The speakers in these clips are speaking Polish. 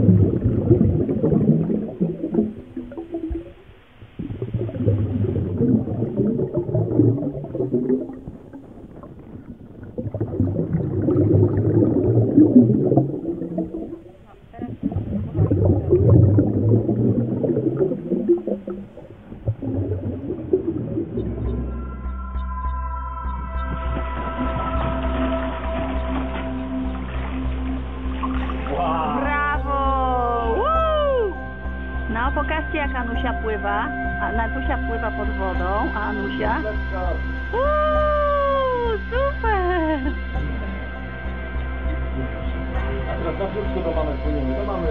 Thank you. No, pokażcie jak Anusia pływa. A Natusia pływa pod wodą, a Anusia? Uuu, super! A teraz na brzuszku do mamy płyniemy, do mamy.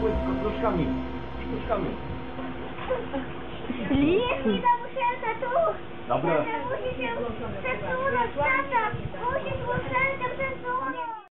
Płytko, kruszkami, kruszkami. Liski. Musiałem tu! Dobra. Musi się przesunąć, tata!